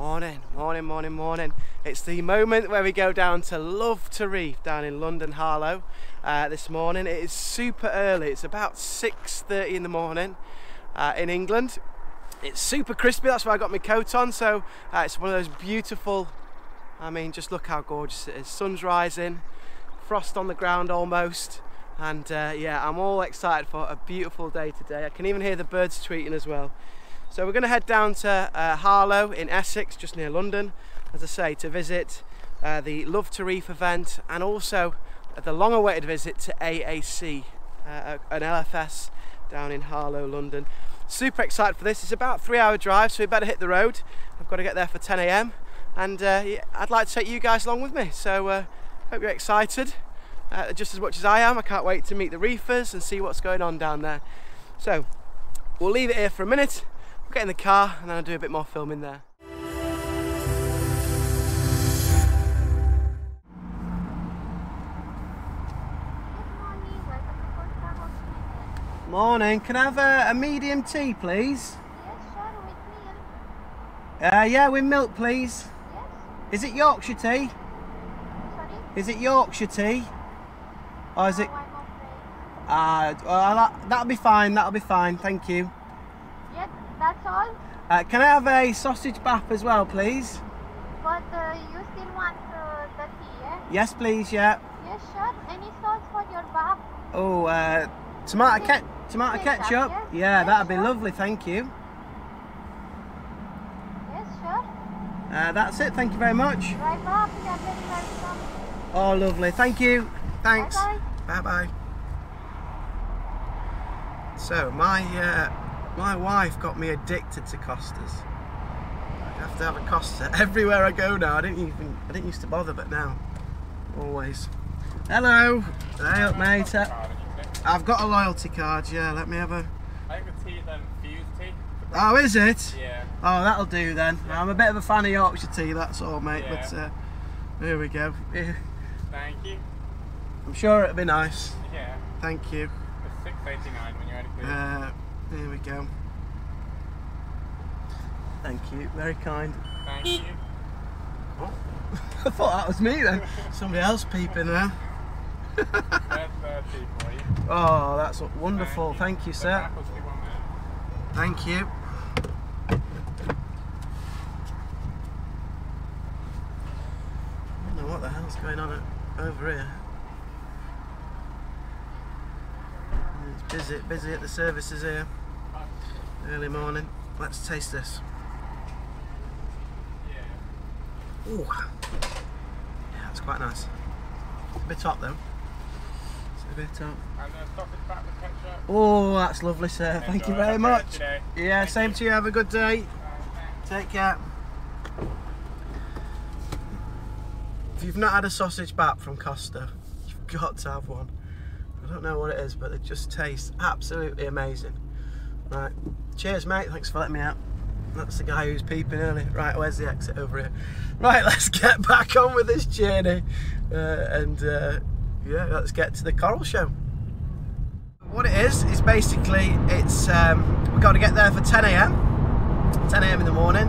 Morning, morning, morning, morning. It's the moment where we go down to Love to Reef down in London Harlow uh, this morning. It is super early. It's about 6.30 in the morning uh, in England. It's super crispy, that's why I got my coat on. So uh, it's one of those beautiful, I mean, just look how gorgeous it is. Sun's rising, frost on the ground almost. And uh, yeah, I'm all excited for a beautiful day today. I can even hear the birds tweeting as well. So we're going to head down to uh, Harlow in Essex, just near London, as I say, to visit uh, the Love to Reef event and also the long awaited visit to AAC, uh, an LFS down in Harlow, London. Super excited for this. It's about three hour drive, so we better hit the road. I've got to get there for 10 a.m. and uh, I'd like to take you guys along with me. So uh, hope you're excited, uh, just as much as I am. I can't wait to meet the reefers and see what's going on down there. So we'll leave it here for a minute I'll get in the car and then I'll do a bit more filming there. Morning, can I have a, a medium tea please? Yes, sure, with milk. Uh, yeah, with milk please. Yes, Is it Yorkshire tea? sorry. Is it Yorkshire tea? Or is it... No, I'm afraid. Uh, well, that, that'll be fine, that'll be fine, thank you. That's all. Uh, can I have a sausage bap as well please? But uh, you still want uh, the tea, eh? Yes please, yeah. Yes, sure. Any sauce for your bab? Oh, uh, tomato, ke tomato Ketchup, ketchup? yes. Yeah, Yes, that'd be lovely, thank you. Yes, sure. Uh, that's it, thank you very much. Right back. You are very welcome. Oh, lovely, thank you. Thanks. Bye-bye. Bye-bye. So, my, uh, my wife got me addicted to Costas. I have to have a Costa everywhere I go now. I didn't even, I didn't used to bother, but now, always. Hello. Hey up, mate. Uh, card and you click. I've got a loyalty card, yeah, let me have a... I the tea then fused tea. Oh, is it? Yeah. Oh, that'll do then. I'm a bit of a fan of Yorkshire tea, that's all, mate. Yeah. But uh, there we go. Yeah, Thank you. I'm sure it'll be nice. Yeah. Thank you. It's six eighty nine when you're ready. Uh, there we go. Thank you. Very kind. Thank you. I thought that was me then. Somebody else peeping there. You. Oh, that's wonderful. Thank you, sir. do one minute. Thank you. I don't know what the hell's going on over here. It's busy, busy at the services here. Early morning. Let's taste this. Yeah. Ooh. Yeah, that's quite nice. It's a bit hot though. It's a bit hot. And then sausage back with ketchup. Oh, that's lovely, sir. Thank you very much. Yeah, same to you. Have a good day. Take care. If you've not had a sausage bap from Costa, you've got to have one. I don't know what it is, but it just tastes absolutely amazing. Right, cheers, mate. Thanks for letting me out. That's the guy who's peeping early. Right, where's the exit over here? Right, let's get back on with this journey, uh, and uh, yeah, let's get to the coral show. What it is is basically it's um, we've got to get there for 10 a.m. 10 a.m. in the morning.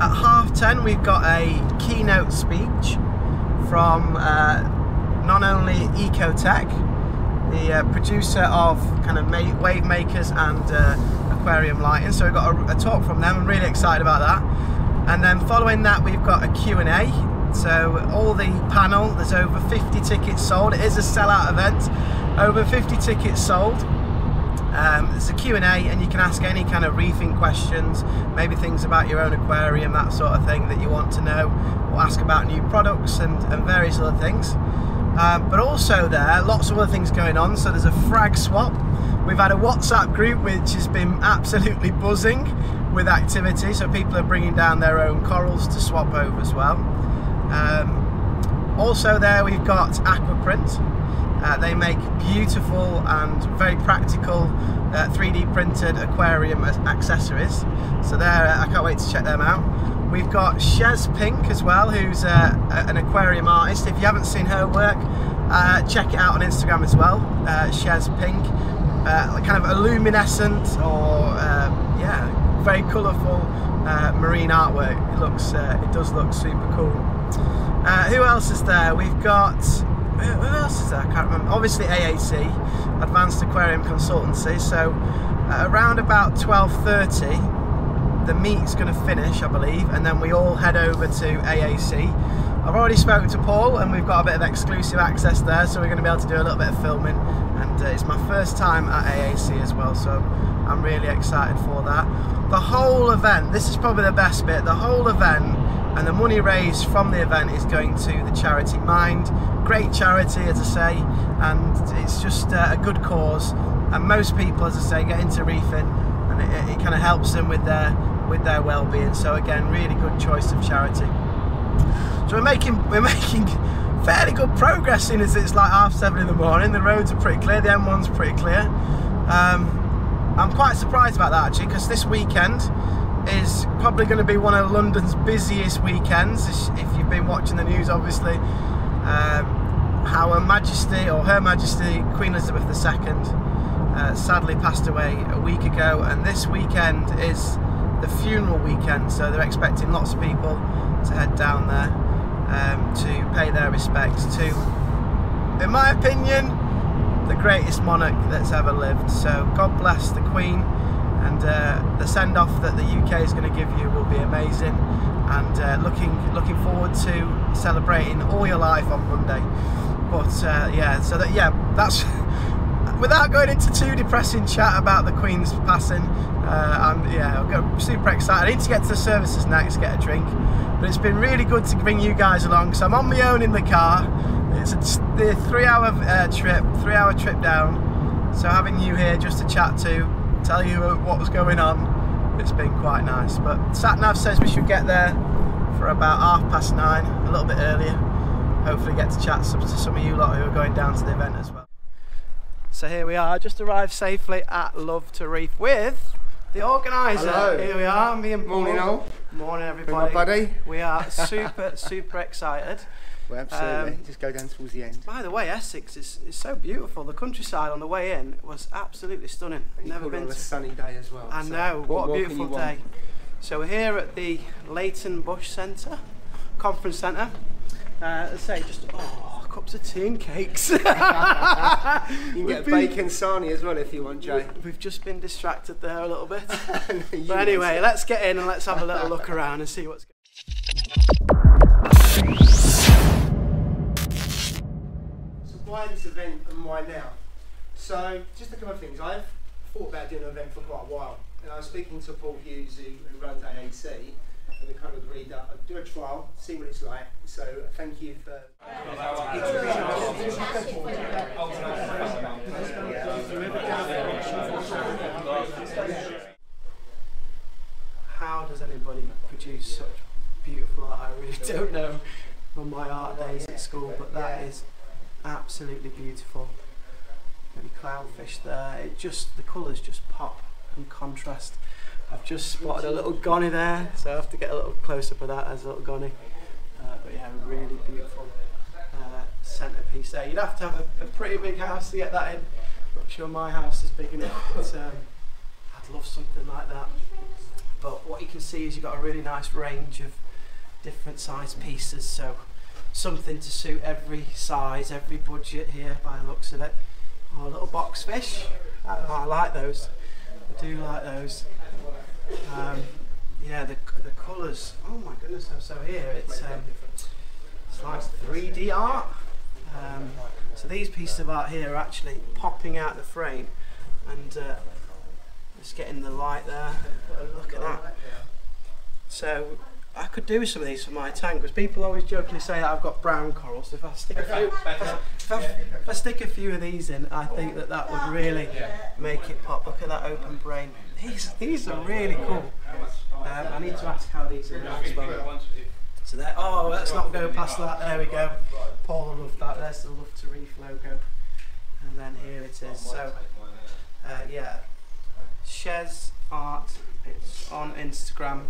At half 10, we've got a keynote speech from uh, not only Ecotech, the uh, producer of kind of wave makers and uh, aquarium lighting. So we've got a, a talk from them. I'm really excited about that. And then following that, we've got a Q&A. So all the panel, there's over 50 tickets sold. It is a sellout event. Over 50 tickets sold. Um, there's a Q&A and you can ask any kind of reefing questions, maybe things about your own aquarium, that sort of thing that you want to know, or ask about new products and, and various other things. Um, but also there, lots of other things going on. So there's a frag swap. We've had a WhatsApp group which has been absolutely buzzing with activity. So people are bringing down their own corals to swap over as well. Um, also there we've got Aquaprint. Uh, they make beautiful and very practical uh, 3D printed aquarium accessories. So there, I can't wait to check them out. We've got Chez Pink as well, who's uh, an aquarium artist. If you haven't seen her work, uh, check it out on Instagram as well. Uh, Chez Pink, uh, kind of a luminescent or uh, yeah, very colourful uh, marine artwork. It looks, uh, it does look super cool. Who else is there? We've got who else is there? I can't remember. Obviously AAC, Advanced Aquarium Consultancy. So around about 12:30, the meet's going to finish, I believe, and then we all head over to AAC. I've already spoken to Paul, and we've got a bit of exclusive access there, so we're going to be able to do a little bit of filming. And uh, it's my first time at AAC as well, so I'm really excited for that. The whole event, this is probably the best bit. The whole event and the money raised from the event is going to the charity Mind. Great charity, as I say, and it's just uh, a good cause. And most people, as I say, get into reefing, and it, it kind of helps them with their with their well-being. So again, really good choice of charity. So we're making we're making fairly good progress in as it's like half seven in the morning. The roads are pretty clear. The M1's pretty clear. Um, I'm quite surprised about that actually because this weekend is probably going to be one of London's busiest weekends. If you've been watching the news, obviously, um, how Her Majesty or Her Majesty Queen Elizabeth II uh, sadly passed away a week ago, and this weekend is the funeral weekend, so they're expecting lots of people to head down there um, to pay their respects to, in my opinion, the greatest monarch that's ever lived. So God bless the Queen, and uh, the send off that the UK is going to give you will be amazing. And uh, looking looking forward to celebrating all your life on Monday. But uh, yeah, so that yeah, that's without going into too depressing chat about the Queen's passing. Uh, yeah, I'm super excited. I need to get to the services next, get a drink. But it's been really good to bring you guys along. So I'm on my own in the car. It's a three-hour uh, trip, three-hour trip down. So having you here just to chat to, tell you what was going on, it's been quite nice. But SatNav says we should get there for about half past nine, a little bit earlier. Hopefully get to chat to some of you lot who are going down to the event as well. So here we are, just arrived safely at Love to Reef with the organiser. Hello. Here we are, me and Paul. Morning, all. Morning, my everybody. buddy. We are super, super excited. Well, absolutely. Um, Just go down towards the end. By the way, Essex is, is so beautiful. The countryside on the way in was absolutely stunning. And Never been on a sunny day as well. I so know. What, a beautiful day. So we're here at the Latton Bush Centre, Conference Centre. Uh, let's say just oh, cups of tea and cakes. You can get been- bacon sarnie as well if you want, Jay. We've just been distracted there a little bit. But anyway, let's get in and let's have a little look around and see what's. Going So why this event and why now? So just a couple of things. I've thought about doing an event for quite a while, and I was speaking to Paul Hughes, who, who runs AAC, we kind of that I'd do a trial, see what it's like. So thank you for. How does anybody produce such beautiful art? I really don't know from my art days at school, but that is absolutely beautiful. Maybe clownfish there. It just the colours just pop and contrast. I've just spotted a little gonny there, so I have to get a little close up of that as a little gonny. Uh, but yeah, really beautiful uh, centerpiece there. You'd have to have a, a pretty big house to get that in. Not sure my house is big enough, but um, I'd love something like that. But what you can see is you've got a really nice range of different size pieces, so something to suit every size, every budget here by the looks of it. Oh, little box fish. I, I like those. I do like those. Um, yeah, the, the colours. Oh my goodness! So, so here it's um, it's like 3D art. Um, so these pieces of art here are actually popping out the frame, and uh, just getting the light there. Look at that. So I could do some of these for my tank because people always jokingly say that I've got brown corals. If I stick a few, if I, if I stick a few of these in, I think that that would really make it pop. Look at that open brain. These these are really cool. Um, I need to ask how these are as well. So there. Oh, let's not go past that. There we go. Paul will love that. There's the Love to Reef logo, and then here it is. So uh, yeah, Shez Art. It's on Instagram.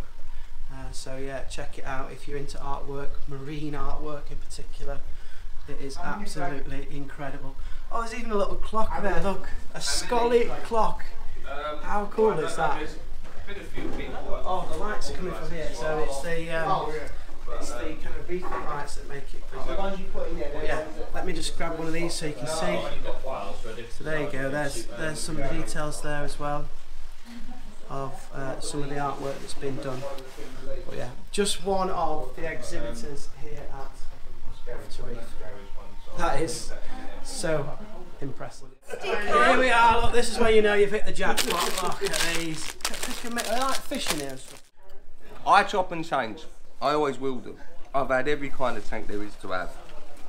Uh, so yeah, check it out if you're into artwork, marine artwork in particular. It is absolutely incredible. Oh, there's even a little clock there. Look, a Scully clock. How cool is that? Oh, the lights are coming from here, so it's the um, it's the kind of refit lights that make it. The ones you put in there, they're Yeah, let me just grab one of these so you can see. So there you go. There's there's some details there as well of uh, some of the artwork that's been done. But yeah, just one of the exhibitors here at. That is so impressive. Here we are. Look, this is where you know you've hit the jackpot. Look at these. I like fishing here. I chop and change. I always will do. I've had every kind of tank there is to have.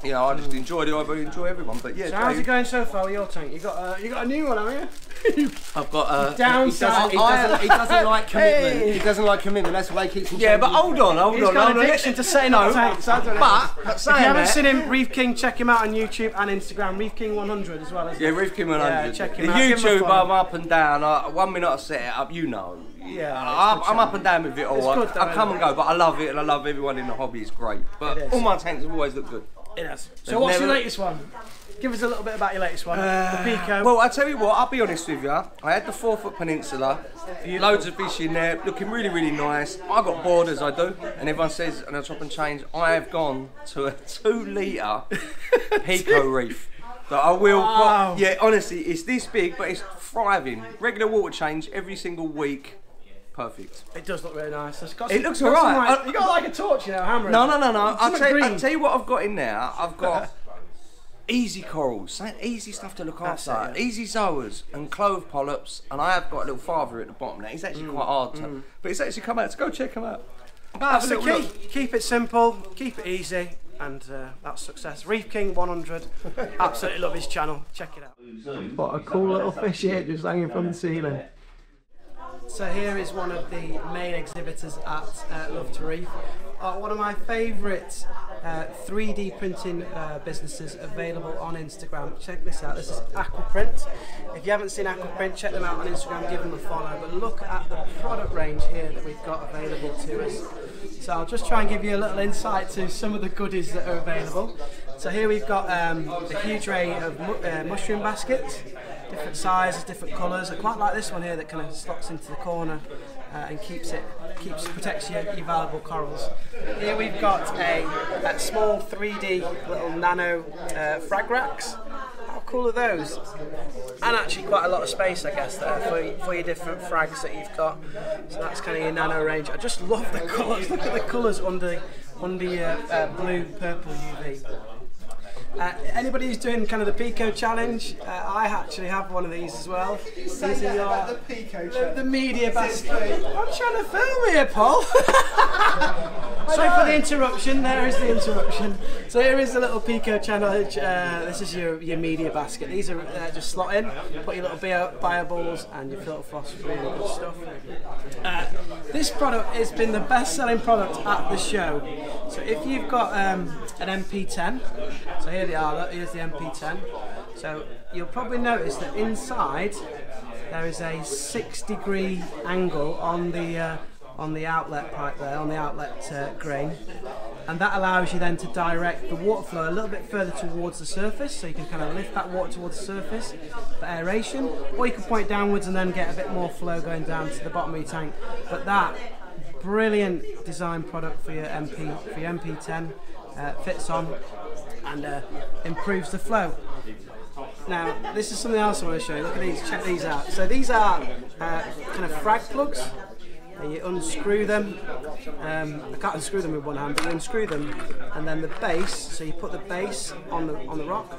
You know, I just enjoy it. I really enjoy everyone. But yeah, So how's it going so far with your tank? You got uh, you got a new one, haven't you? I've got uh, Downside. He doesn't, he doesn't like commitment. Hey. He doesn't like commitment. That's why he keeps him Yeah, but hold on, hold He's on. got hold an on. addiction to setting no. tanks. I don't know. But, but if you haven't that, seen him, Reef King, check him out on YouTube and Instagram. Reef King 100 as well. Isn't Yeah. Reef King 100. Yeah, check him the out. Give him a YouTube. I'm up and down. I, one minute I set it up, you know. Yeah, I'm, I'm up and down with it all. It's I, good though, I come and go, but I love it and I love everyone in the hobby. It's great. But It is. all my tanks have always looked good. It is. So They've what's your latest one? Give us a little bit about your latest one. the uh, Pico. Well, I tell you what, I'll be honest with you. I had the four foot peninsula, loads of fish in there, looking really, really nice. I got bored as I do, and everyone says, and I chop and change. I have gone to a two litre Pico reef. That I will. Wow. Yeah, honestly, it's this big, but it's thriving. Regular water change every single week. Perfect. it does look really nice. It's got It some- looks alright. like- you got like a torch, you know, hammer. No, no, no, no. I'll tell, you. I'll tell you what I've got in there. I've got easy corals, easy stuff to look That's after, it, yeah. easy zoas and clove polyps, and I have got a little father at the bottom there. He's actually Mm, quite hard to, but he's actually come out. So go check him out. That's the key. look. Keep it simple, keep it easy, and uh, that's success. Reef King 100. Absolutely love his channel. Check it out. What a cool little fish here, just hanging from the ceiling. So here is one of the main exhibitors at uh, Love to Reef. Uh, one of my favourite uh, 3D printing uh, businesses available on Instagram. Check this out. This is Aquaprint. If you haven't seen Aquaprint, check them out on Instagram. Give them a follow. But look at the product range here that we've got available to us. So I'll just try and give you a little insight to some of the goodies that are available. So here we've got um, a huge array of mu- uh, mushroom baskets different sizes, different colours. I quite like this one here that kind of slots into the corner uh, and keeps it, keeps protects your, your valuable corals. Here we've got a, a small 3D little nano uh, frag racks. How cool are those? And actually quite a lot of space, I guess, there for, for your different frags that you've got. So that's kind of your nano range. I just love the colours. Look at the colours under under your uh, blue, purple UV. Uh, anybody who's doing kind of the Pico challenge, uh, I actually have one of these as well. These are your, the Pico the, the media basket. I'm trying to film here, Paul. Sorry for the interruption. There is the interruption. So here is the little Pico challenge. Uh, this is your, your media basket. These are uh, just slot in, put your little bio, bio balls and your filter floss. Really good stuff. Uh, this product has been the best-selling product at the show. So if you've got um, an MP10, so here they are. Look, here's the MP10. So you'll probably notice that inside there is a six-degree angle on the uh, on the outlet pipe there, on the outlet uh, grain, and that allows you then to direct the water flow a little bit further towards the surface, so you can kind of lift that water towards the surface for aeration, or you can point downwards and then get a bit more flow going down to the bottom of your tank. But that brilliant design product for your MP for your MP10 uh, fits on and uh, improves the flow. Now, this is something else I want to show you. Look at these, check these out. So these are uh, kind of frag plugs. You unscrew them. Um, I can't unscrew them with one hand, but you unscrew them, and then the base. So you put the base on the on the rock,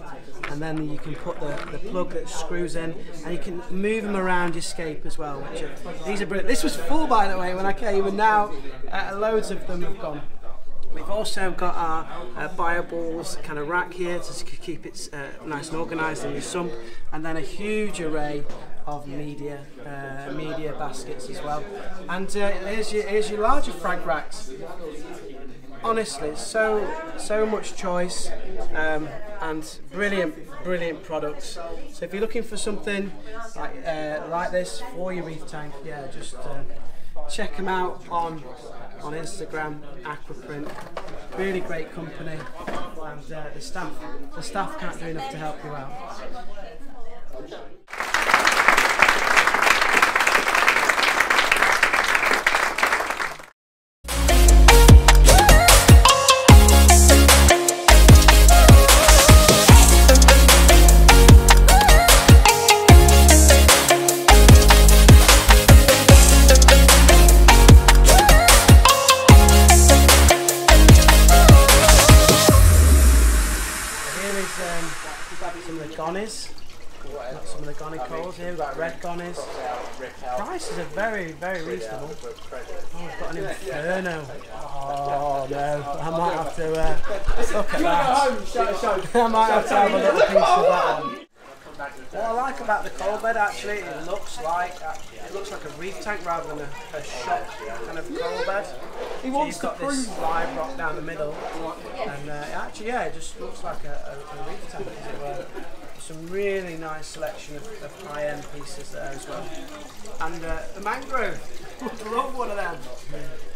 and then you can put the, the plug that screws in, and you can move them around your scape as well. Which are, these are brilliant. This was full by the way when I came, and now uh, loads of them have gone. We've also got our uh, bio balls kind of rack here to keep it uh, nice and organised in your sump, and then a huge array of media uh, media baskets as well. And uh, here's your here's your larger frag racks. Honestly, so so much choice um, and brilliant brilliant products. So if you're looking for something like uh, like this for your reef tank, yeah, just uh, check them out on on Instagram, Aquaprint. Really great company, and uh, the staff the staff can't do enough to help you out. Some of the gonnies. Got some of the Gonny corals here. We've got red Gonnies. Prices are very, very reasonable. Oh, we've got an Inferno. Oh no, I might have to uh, look at that. I might have to have a little piece of that. What I like about the coal bed actually, it looks like it looks like a reef tank rather than a, a shot kind of coal bed. He wants so got this live rock down the middle, and uh, actually, yeah, it just looks like a, a, a reef tank. As it were. Some really nice selection of, of high-end pieces there as well, and uh, the mangrove. Love one of them.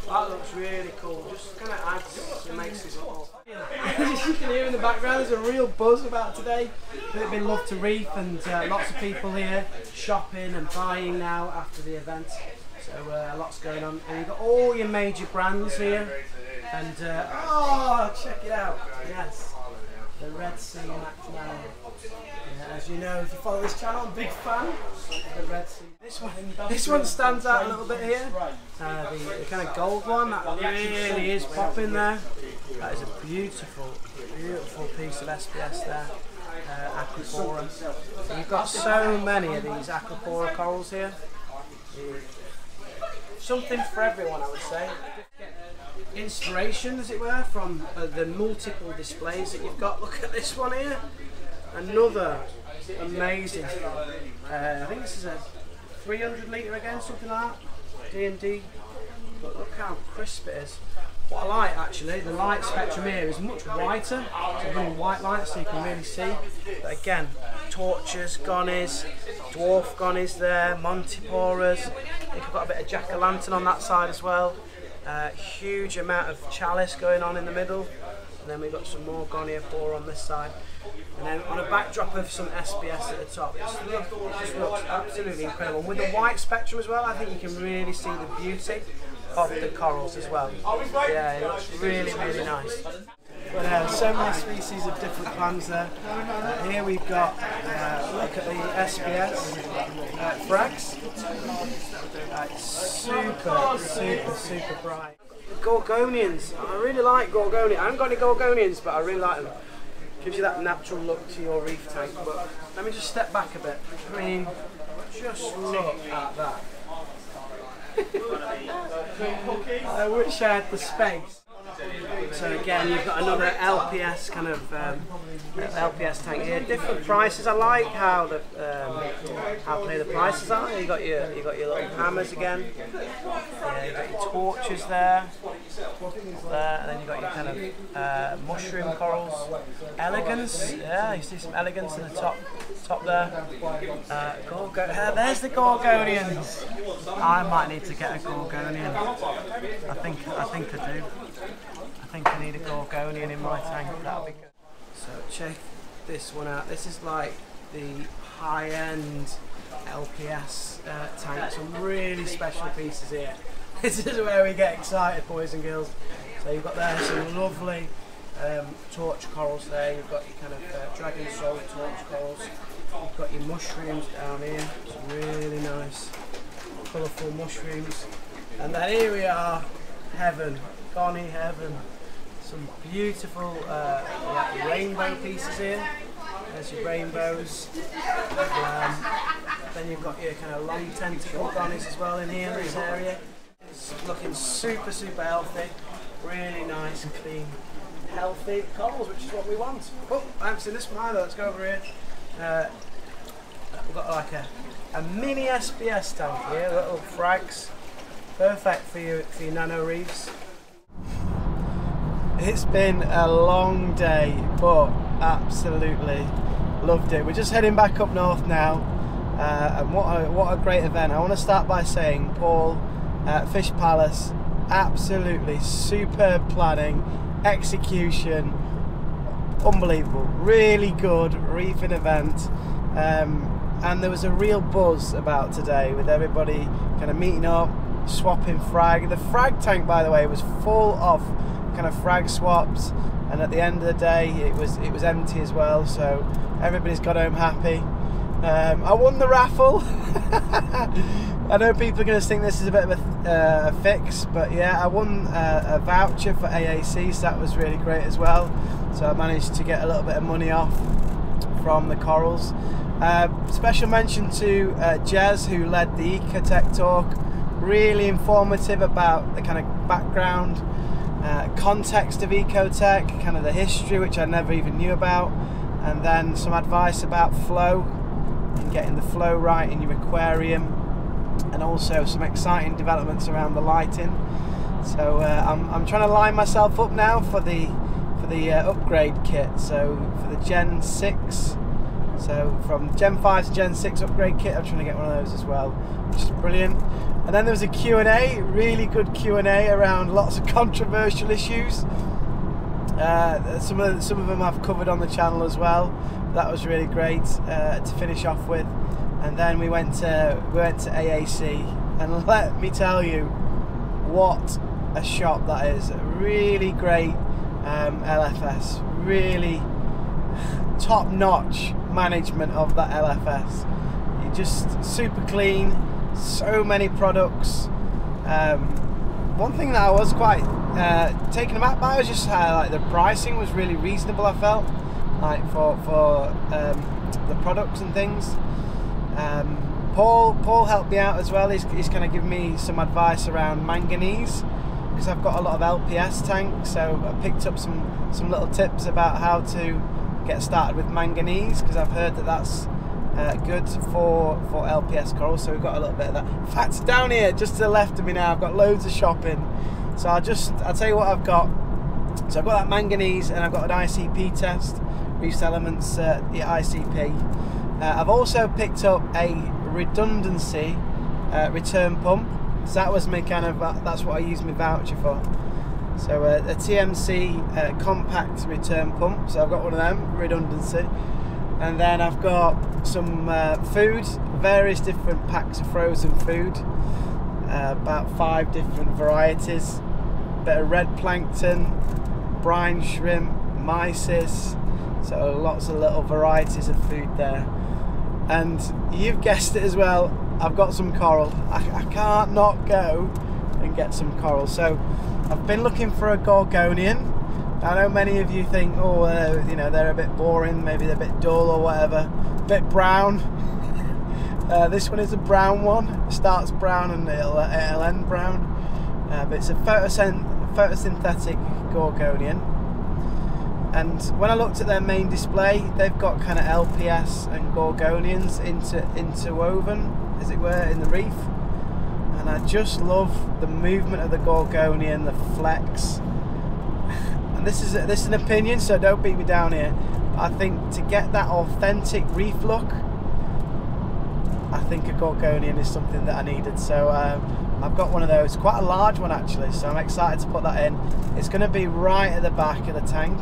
That looks really cool. Just kind of adds and makes it look. As you can hear in the background, there's a real buzz about today. It's been love to reef, and uh, lots of people here shopping and buying now after the event. So uh, lots going on, and you've got all your major brands here. And uh, oh, check it out! Yes, the Red Sea. Yeah, as you know, if you follow this channel, I'm big fan of the Red Sea. This one, this one stands out a little bit here. Uh, the, the kind of gold one that really is popping there. That is a beautiful, beautiful piece of SPS there. Uh, Acropora. You've got so many of these Acropora corals here. Something for everyone, I would say. Inspiration, as it were, from uh, the multiple displays that you've got. Look at this one here. Another amazing. Uh, I think this is a 300 litre again, something like that. D&D. But look how crisp it is. What I like actually, the light spectrum here is much whiter. So running white light so you can really see. But again, torches, gonnies, dwarf gonnies there, montiporas. I think I've got a bit of jack-o'-lantern on that side as well. Uh, huge amount of chalice going on in the middle. And then we've got some more Goniopora on this side. And then on a backdrop of some SPS at the top. It's look, it just looks absolutely incredible. And With the white spectrum as well, I think you can really see the beauty of the corals as well. Yeah, it looks really, really nice. But uh, so many species of different plants there. Uh, here we've got, uh, look at the SPS uh, frags. Super, super, super bright. Gorgonians. I really like Gorgonians. I haven't got any Gorgonians, but I really like them. Gives you that natural look to your reef tank. But let me just step back a bit. I mean, just look at that. I wish I had the space. So again, you've got another LPS kind of um, LPS tank here. Different prices. I like how the um, how clear the prices are. You got your you got your little hammers again. Yeah, you got your torches there. There, and then you got your kind of uh, mushroom corals. Elegance. Yeah, you see some elegance in the top top there. Uh, Gorgo uh, there's the Gorgonians. I might need to get a Gorgonian. I think I think I do. Think I need a Gorgonian in my tank. That'll be good. So check this one out. This is like the high-end LPS uh, tank. Some really special pieces here. This is where we get excited, boys and girls. So you've got there some lovely um, torch corals there. You've got your kind of uh, dragon soul torch corals. You've got your mushrooms down here. Some really nice, colourful mushrooms. And then here we are, heaven, Connie heaven. Some beautiful uh, like rainbow pieces here. There's your rainbows. Um, then you've got your kind of long tentacle Connies as well in here in this area. It's looking super, super healthy. Really nice, and clean, healthy corals, which is what we want. Oh, I haven't seen this one either. Let's go over here. Uh, we've got like a, a mini SPS tank here, little frags. Perfect for your, for your nano reefs. It's been a long day, but absolutely loved it. We're just heading back up north now, uh, and what a, what a great event. I want to start by saying, Paul, uh, Fish Palace, absolutely superb planning, execution, unbelievable, really good reefing event. Um, and there was a real buzz about today with everybody kind of meeting up, swapping frag. The frag tank, by the way, was full of kind of frag swaps and at the end of the day it was it was empty as well so everybody's got home happy um, I won the raffle I know people are going to think this is a bit of a, uh, a fix but yeah I won uh, a voucher for AAC so that was really great as well so I managed to get a little bit of money off from the corals. Uh, special mention to uh, Jez, who led the Ecotech talk. Really informative about the kind of background, uh, context of Ecotech, kind of the history, which I never even knew about, and then some advice about flow and getting the flow right in your aquarium, and also some exciting developments around the lighting. So uh, I'm, I'm trying to line myself up now for the for the uh, upgrade kit. So for the Gen 6, so from Gen 5 to Gen 6 upgrade kit, I'm trying to get one of those as well, which is brilliant. And then there was a Q&A, really good Q&A around lots of controversial issues. Uh, some of some of them I've covered on the channel as well. That was really great uh, to finish off with. And then we went to we went to AAC, and let me tell you, what a shop that is! Really great um, LFS, really top-notch management of that LFS. You just super clean, so many products. Um, one thing that I was quite uh, taken aback by was just how like the pricing was really reasonable. I felt like for for um, the products and things. Um, Paul Paul helped me out as well. He's, he's kind of given me some advice around manganese because I've got a lot of LPS tanks. So I picked up some some little tips about how to get started with manganese because I've heard that that's uh, good for for LPS coral. So we've got a little bit of that. In fact, down here, just to the left of me now, I've got loads of shopping. So I'll just I'll tell you what I've got. So I've got that manganese and I've got an ICP test, Reefs Elements uh, the ICP. Uh, I've also picked up a redundancy uh, return pump. So that was my kind of uh, that's what I used my voucher for. So uh, a TMC uh, compact return pump. So I've got one of them redundancy, and then I've got some uh, food, various different packs of frozen food, uh, about five different varieties. Bit of red plankton, brine shrimp, mysis. So lots of little varieties of food there. And you've guessed it as well. I've got some coral. I, I can't not go and get some coral. So I've been looking for a gorgonian. I know many of you think, oh, uh, you know, they're a bit boring, maybe they're a bit dull or whatever, a bit brown. Uh, this one is a brown one. It starts brown and it'll, it'll end brown. Uh, but it's a photosyn- photosynthetic gorgonian. And when I looked at their main display, they've got kind of LPS and gorgonians inter- interwoven, as it were, in the reef. And I just love the movement of the gorgonian, the flex. And this is this is an opinion, so don't beat me down here. I think to get that authentic reef look, I think a gorgonian is something that I needed. So um, I've got one of those, quite a large one actually. So I'm excited to put that in. It's going to be right at the back of the tank,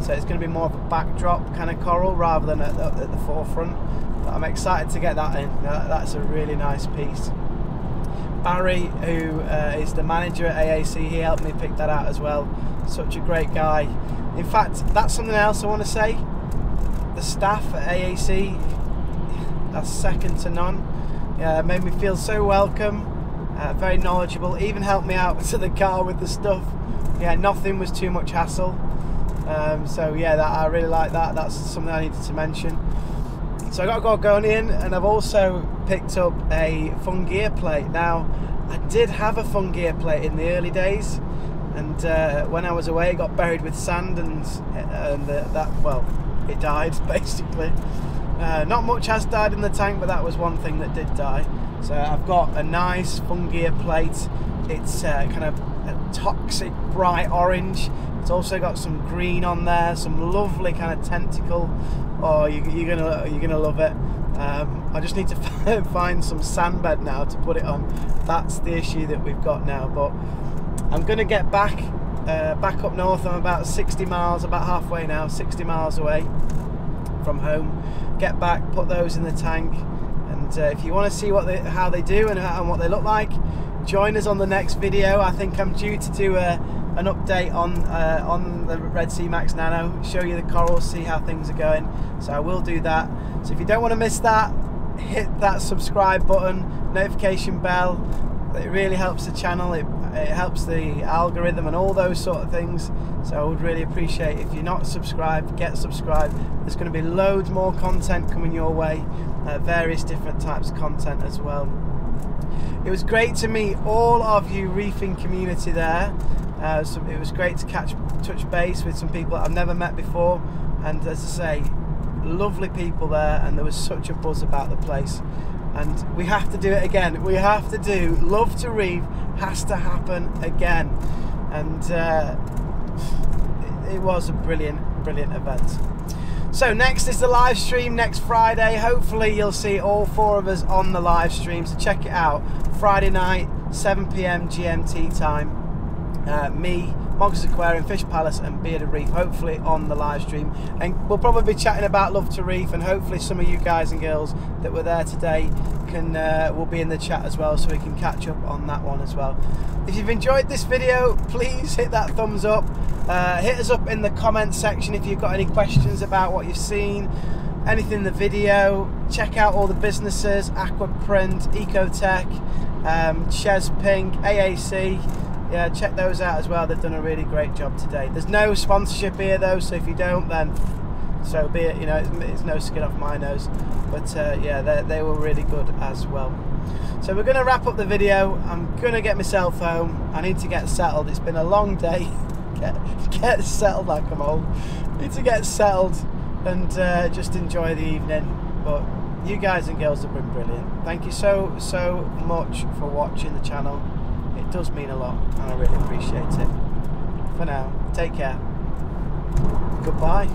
so it's going to be more of a backdrop kind of coral rather than at the, at the forefront. But I'm excited to get that in. That, that's a really nice piece. Barry, who uh, is the manager at AAC, he helped me pick that out as well. Such a great guy. In fact, that's something else I want to say. The staff at AAC, that's second to none. Yeah, made me feel so welcome, uh, very knowledgeable. Even helped me out to the car with the stuff. Yeah, nothing was too much hassle. Um, so yeah, that, I really like that. That's something I needed to mention. So I got a Gorgonian and I've also picked up a Fungia plate. Now, I did have a Fungia plate in the early days and uh, when I was away it got buried with sand and, and uh, that, well, it died basically. Uh, not much has died in the tank but that was one thing that did die. So I've got a nice Fungia plate. It's uh, kind of a toxic bright orange. It's also got some green on there, some lovely kind of tentacle. Oh, you, are gonna you're gonna love it. Um, I just need to find some sandbed now to put it on. That's the issue that we've got now. But I'm gonna get back uh, back up north. I'm about 60 miles, about halfway now, 60 miles away from home. Get back, put those in the tank, and uh, if you want to see what they, how they do and, and what they look like, join us on the next video. I think I'm due to do a an update on uh, on the Red Sea Max Nano, show you the corals, see how things are going. So I will do that. So if you don't want to miss that, hit that subscribe button, notification bell. It really helps the channel. It, It helps the algorithm and all those sort of things. So I would really appreciate if you're not subscribed, get subscribed. There's going to be loads more content coming your way, uh, various different types of content as well. It was great to meet all of you reefing community there. Uh, so it was great to catch touch base with some people I've never met before, and as I say, lovely people there, and there was such a buzz about the place. And we have to do it again. We have to do Love to Reef has to happen again, and uh, it, it was a brilliant, brilliant event. So next is the live stream next Friday. Hopefully you'll see all four of us on the live stream. So check it out. Friday night, 7 p.m. GMT time. Uh, me, Moggers Aquarium, Fish Palace, and Bearded Reef. Hopefully on the live stream, and we'll probably be chatting about Love to Reef, and hopefully some of you guys and girls that were there today can uh, will be in the chat as well, so we can catch up on that one as well. If you've enjoyed this video, please hit that thumbs up. Uh, hit us up in the comment section if you've got any questions about what you've seen, anything in the video. Check out all the businesses: Aquaprint, Ecotech, um, Chez Pink, AAC. Yeah, check those out as well. They've done a really great job today. There's no sponsorship here though, so if you don't, then so be it. You know, it's, no skin off my nose. But uh, yeah, they, they were really good as well. So we're going to wrap up the video. I'm going to get myself home. I need to get settled. It's been a long day. Get, get settled like I'm old. Need to get settled and uh, just enjoy the evening. But you guys and girls have been brilliant. Thank you so, so much for watching the channel. It does mean a lot and I really appreciate it. For now, take care. Goodbye.